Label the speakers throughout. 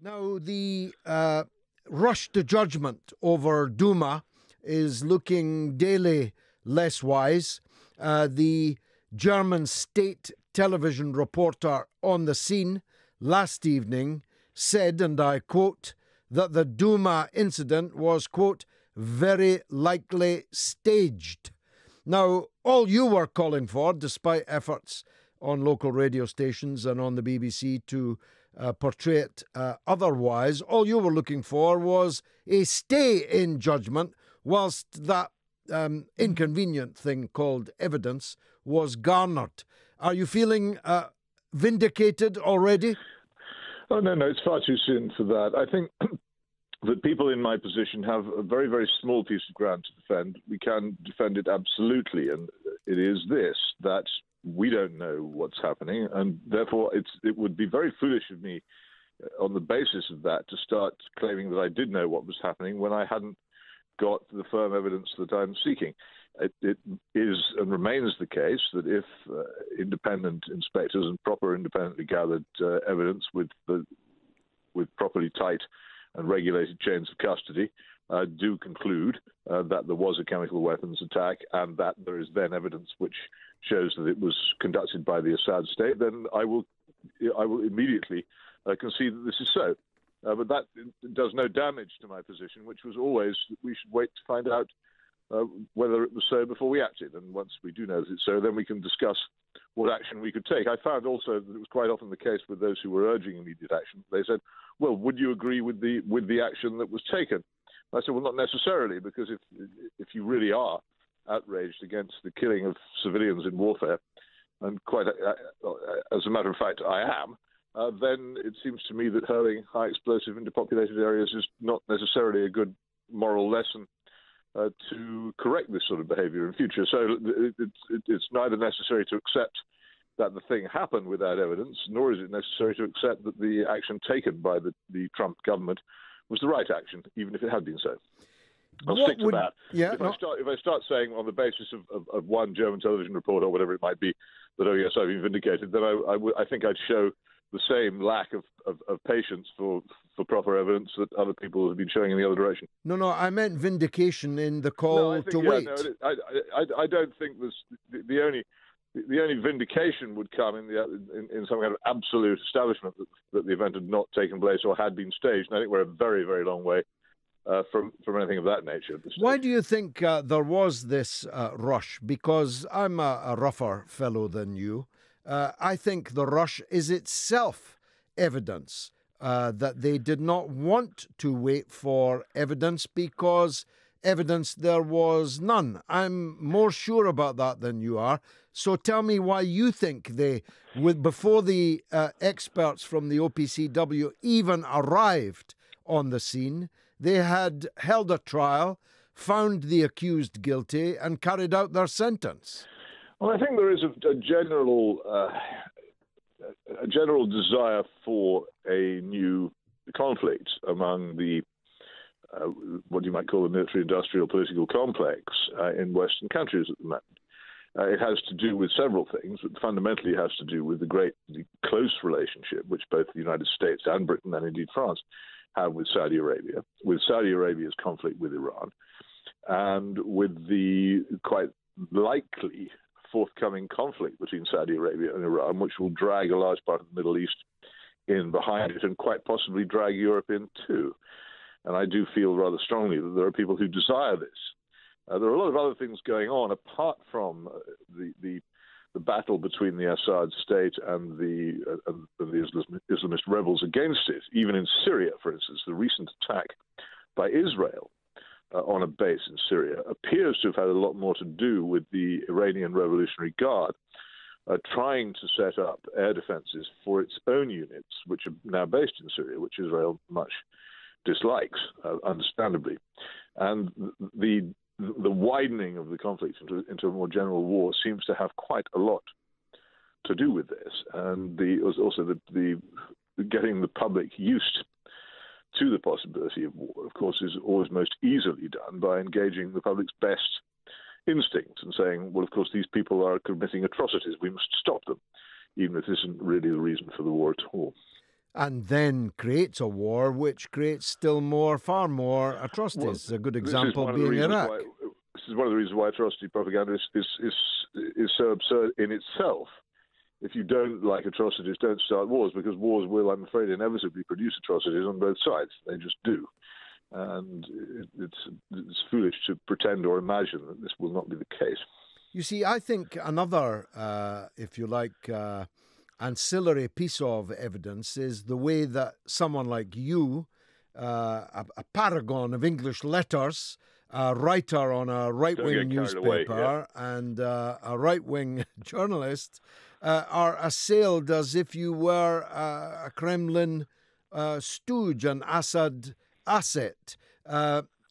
Speaker 1: Now, the uh, rush to judgment over Douma is looking daily less wise. Uh, the German state television reporter on the scene last evening said, and I quote, that the Douma incident was, quote, very likely staged. Now, all you were calling for, despite efforts on local radio stations and on the BBC to uh, portray it uh, otherwise, all you were looking for was a stay in judgment whilst that um, inconvenient thing called evidence was garnered. Are you feeling uh, vindicated already?
Speaker 2: Oh, no, no, it's far too soon for that. I think that people in my position have a very, very small piece of ground to defend. We can defend it absolutely, and it is this that we don't know what's happening, and therefore it would be very foolish of me, uh, on the basis of that, to start claiming that I did know what was happening when I hadn't got the firm evidence that I'm seeking. It, it is and remains the case that if uh, independent inspectors and proper independently gathered uh, evidence with the, with properly tight and regulated chains of custody uh, do conclude uh, that there was a chemical weapons attack and that there is then evidence which shows that it was conducted by the Assad state, then I will I will immediately uh, concede that this is so. Uh, but that does no damage to my position, which was always that we should wait to find out uh, whether it was so before we acted. And once we do know that it's so, then we can discuss what action we could take. I found also that it was quite often the case with those who were urging immediate action. They said, "Well, would you agree with the with the action that was taken?" I said, "Well, not necessarily, because if if you really are outraged against the killing of civilians in warfare, and quite a, as a matter of fact, I am." Uh, then it seems to me that hurling high explosive into populated areas is not necessarily a good moral lesson uh, to correct this sort of behavior in future. So it, it, it's neither necessary to accept that the thing happened without evidence, nor is it necessary to accept that the action taken by the, the Trump government was the right action, even if it had been so. I'll
Speaker 1: What
Speaker 2: stick to
Speaker 1: would-
Speaker 2: that.
Speaker 1: yeah,
Speaker 2: if,
Speaker 1: no.
Speaker 2: I start, if I start saying on the basis of, of, of one German television report or whatever it might be that, oh, yes, I've been vindicated, then I, I, would- I think I'd show the same lack of, of, of patience for, for proper evidence that other people have been showing in the other direction.
Speaker 1: No, no, I meant vindication in the call
Speaker 2: I
Speaker 1: to
Speaker 2: yeah,
Speaker 1: wait.
Speaker 2: no, I, I, I don't think this, the, the only the only vindication would come in, the, in, in some kind of absolute establishment that, that the event had not taken place or had been staged. And I think we're a very, very long way uh, from from anything of that nature.
Speaker 1: Why do you think uh, there was this uh, rush? Because I'm a, a rougher fellow than you. Uh, I think the rush is itself evidence uh, that they did not want to wait for evidence because evidence there was none. I'm more sure about that than you are. So tell me why you think they, with before the uh, experts from the OPCW even arrived on the scene, they had held a trial, found the accused guilty, and carried out their sentence.
Speaker 2: Well, I think there is a, a general uh, a general desire for a new conflict among the uh, what you might call the military-industrial political complex uh, in Western countries at the moment. Uh, it has to do with several things, but fundamentally it has to do with the great, the close relationship which both the United States and Britain, and indeed France, have with Saudi Arabia, with Saudi Arabia's conflict with Iran, and with the quite likely forthcoming conflict between Saudi Arabia and Iran, which will drag a large part of the Middle East in behind it and quite possibly drag Europe in too. And I do feel rather strongly that there are people who desire this. Uh, there are a lot of other things going on apart from uh, the, the the battle between the Assad state and the uh, and the Islam, Islamist rebels against it. Even in Syria, for instance, the recent attack by Israel uh, on a base in Syria appears to have had a lot more to do with the Iranian Revolutionary Guard uh, trying to set up air defenses for its own units, which are now based in Syria, which Israel much dislikes, uh, understandably. And the the widening of the conflict into, into a more general war seems to have quite a lot to do with this, and the also the, the getting the public used to the possibility of war, of course, is always most easily done by engaging the public's best instincts and saying, well, of course, these people are committing atrocities. We must stop them, even if this isn't really the reason for the war at all.
Speaker 1: And then creates a war which creates still more, far more atrocities. Well, a good example being Iraq.
Speaker 2: Why, this is one of the reasons why atrocity propaganda is, is, is, is so absurd in itself. If you don't like atrocities, don't start wars because wars will, I'm afraid, inevitably produce atrocities on both sides. They just do. And it's, it's foolish to pretend or imagine that this will not be the case.
Speaker 1: You see, I think another, uh, if you like, uh, ancillary piece of evidence is the way that someone like you, uh, a, a, paragon of English letters, a writer on a right wing newspaper, away, yeah. and uh, a right wing journalist, uh, are assailed as if you were a Kremlin uh, stooge, an Assad asset.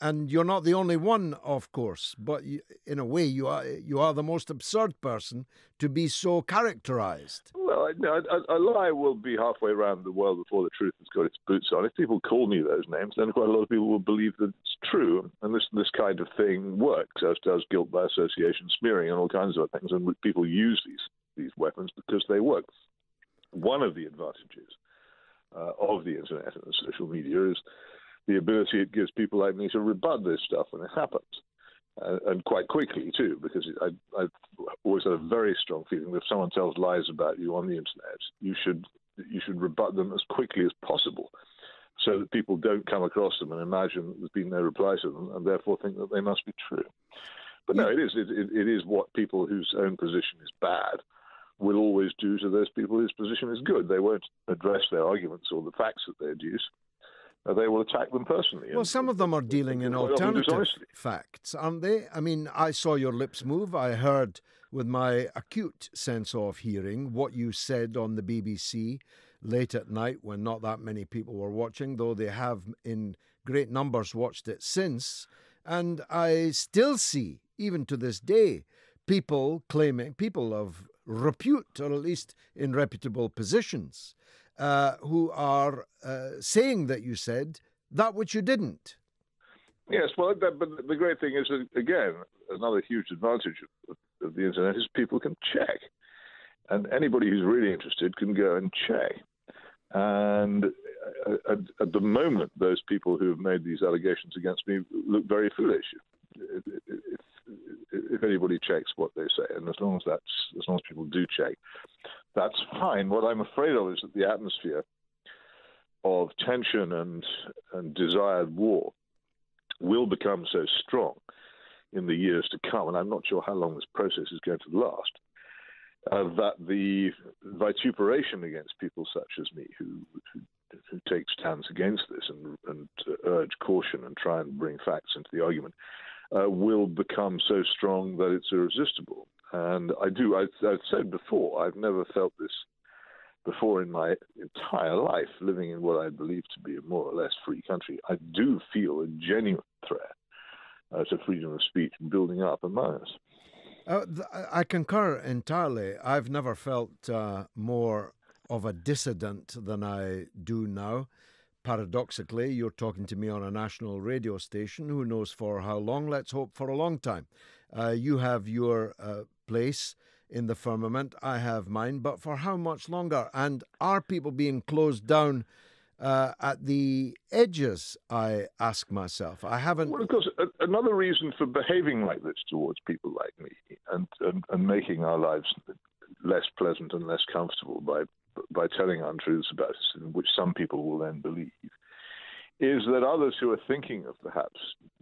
Speaker 1: And you're not the only one, of course, but you, in a way, you are you are the most absurd person to be so characterized.
Speaker 2: Well, no, a, a, lie will be halfway around the world before the truth has got its boots on. If people call me those names, then quite a lot of people will believe that it's true, and this this kind of thing works, as does guilt by association, smearing, and all kinds of other things. And people use these these weapons because they work. One of the advantages uh, of the internet and social media is the ability it gives people like me to rebut this stuff when it happens. Uh, and quite quickly too, because I, have always had a very strong feeling that if someone tells lies about you on the internet, you should you should rebut them as quickly as possible, so that people don't come across them and imagine there's been no reply to them, and therefore think that they must be true. But no, it is it, it is what people whose own position is bad will always do to those people whose position is good. They won't address their arguments or the facts that they adduce uh, they will attack them personally.
Speaker 1: Well, some of them are dealing in alternative facts, aren't they? I mean, I saw your lips move. I heard with my acute sense of hearing what you said on the BBC late at night when not that many people were watching, though they have in great numbers watched it since. And I still see, even to this day, people claiming, people of repute, or at least in reputable positions, uh, who are uh, saying that you said that which you didn't.
Speaker 2: Yes, well, but the great thing is, that, again, another huge advantage of, of the internet is people can check. And anybody who's really interested can go and check. And uh, at, at, the moment, those people who have made these allegations against me look very foolish. If, if, if, anybody checks what they say, and as long as that's as long as people do check, that's fine. What I'm afraid of is that the atmosphere of tension and, and desired war will become so strong in the years to come, and I'm not sure how long this process is going to last, uh, that the vituperation against people such as me who, who, who take stands against this and, and urge caution and try and bring facts into the argument uh, will become so strong that it's irresistible. And I do, I, I've said before, I've never felt this before in my entire life, living in what I believe to be a more or less free country. I do feel a genuine threat uh, to freedom of speech building up among us.
Speaker 1: Uh, I concur entirely. I've never felt uh, more of a dissident than I do now. Paradoxically, you're talking to me on a national radio station. Who knows for how long? Let's hope for a long time. Uh, you have your uh, place in the firmament. I have mine, but for how much longer? And are people being closed down uh, at the edges? I ask myself. I haven't.
Speaker 2: Well, of course, another reason for behaving like this towards people like me and, and, and making our lives less pleasant and less comfortable by by telling untruths about us, which some people will then believe, is that others who are thinking of perhaps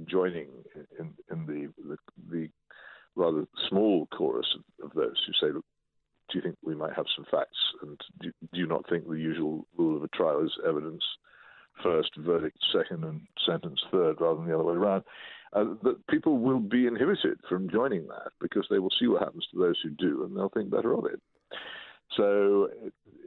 Speaker 2: joining in, in the, the, the rather small chorus of, of those who say, look, do you think we might have some facts? And do, do, you not think the usual rule of a trial is evidence first, verdict second, and sentence third, rather than the other way around? Uh, that people will be inhibited from joining that because they will see what happens to those who do, and they'll think better of it. So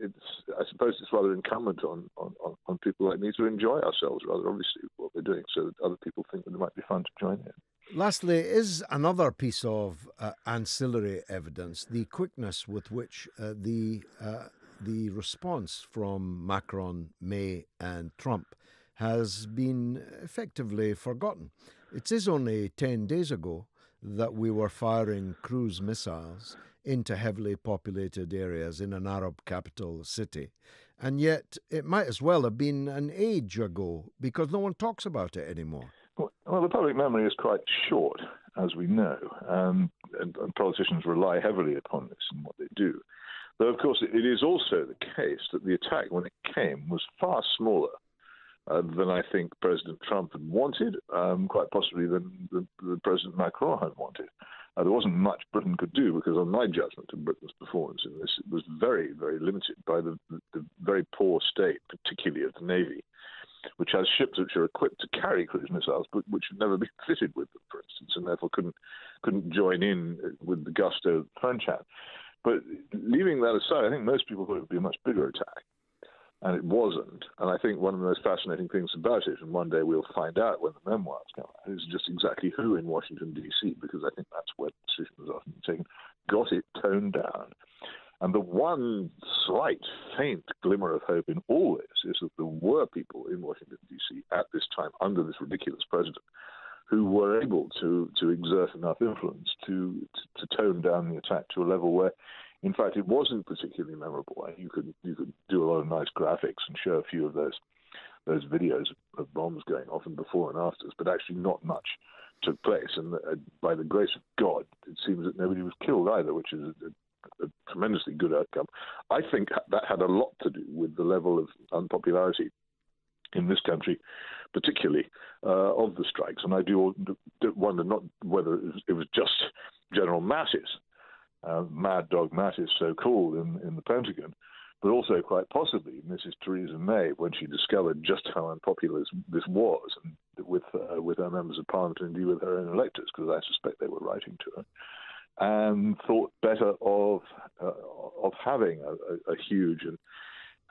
Speaker 2: it's, I suppose it's rather incumbent on, on, on people like me to enjoy ourselves, rather obviously, what we're doing, so that other people think that it might be fun to join in.
Speaker 1: Lastly, is another piece of uh, ancillary evidence the quickness with which uh, the uh, the response from Macron, May, and Trump has been effectively forgotten. It is only 10 days ago that we were firing cruise missiles into heavily populated areas in an Arab capital city. And yet, it might as well have been an age ago because no one talks about it anymore.
Speaker 2: Well, the public memory is quite short, as we know, um, and, and, politicians rely heavily upon this in what they do. Though, of course, it is also the case that the attack, when it came, was far smaller uh, than I think President Trump had wanted, um, quite possibly than the, the President Macron had wanted. Uh, there wasn't much Britain could do because, on my judgment of Britain's performance in this, it was very, very limited by the, the, very poor state, particularly of the Navy which has ships which are equipped to carry cruise missiles, but which have never been fitted with them, for instance, and therefore couldn't couldn't join in with the gusto of French had. But leaving that aside, I think most people thought it would be a much bigger attack, and it wasn't. And I think one of the most fascinating things about it, and one day we'll find out when the memoirs come out, is just exactly who in Washington D.C. because I think that's where the decision was often taken, got it toned down and the one slight, faint glimmer of hope in all this is that there were people in Washington, D.C. at this time, under this ridiculous president, who were able to, to exert enough influence to, to, to tone down the attack to a level where, in fact, it wasn't particularly memorable. You could, you could do a lot of nice graphics and show a few of those, those videos of bombs going off and before and afters, but actually not much took place. And uh, by the grace of God, it seems that nobody was killed either, which is a, a tremendously good outcome. I think that had a lot to do with the level of unpopularity in this country, particularly uh, of the strikes. And I do, wonder not whether it was, just General Mattis, uh, Mad Dog Mattis, so called in, in the Pentagon, but also quite possibly Mrs. Theresa May when she discovered just how unpopular this was, with uh, with her members of parliament and indeed with her own electors, because I suspect they were writing to her and thought better of uh, of having a, a, huge and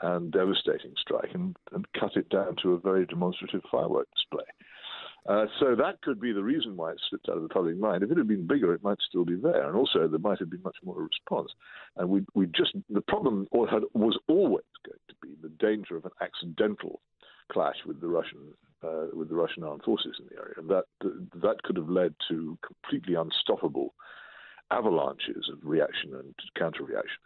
Speaker 2: and devastating strike and, and cut it down to a very demonstrative firework display. Uh, so that could be the reason why it slipped out of the public mind. If it had been bigger, it might still be there, and also there might have been much more response. And we we just the problem had, was always going to be the danger of an accidental clash with the Russian uh, with the Russian armed forces in the area, and that that could have led to completely unstoppable avalanches of reaction and counter reaction.